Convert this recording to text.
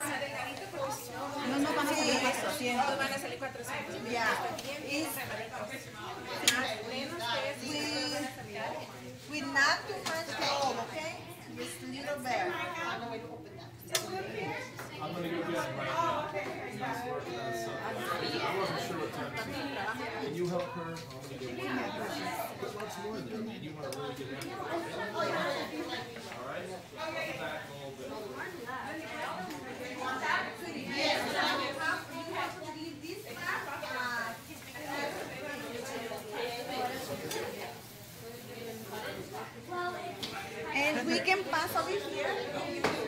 No, no van a salir 400. Van a salir 400. Yeah. With not too much gold, okay? Just a little bit. I'm gonna go get. I wasn't sure what time. Can you help her? More. You wanna really get it. we can pass over here.